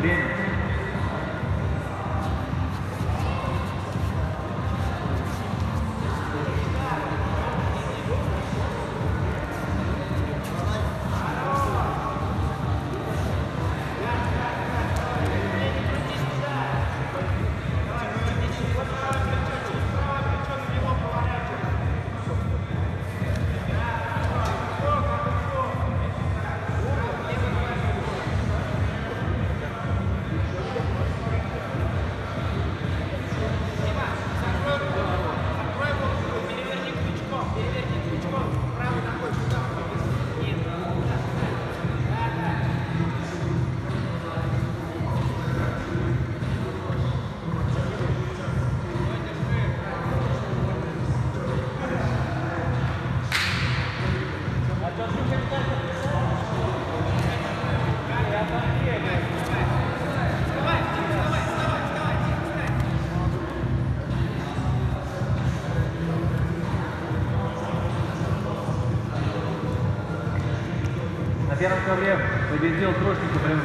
Bien. Первом ковре победил прямо прямо.